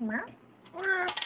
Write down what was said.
什么哇。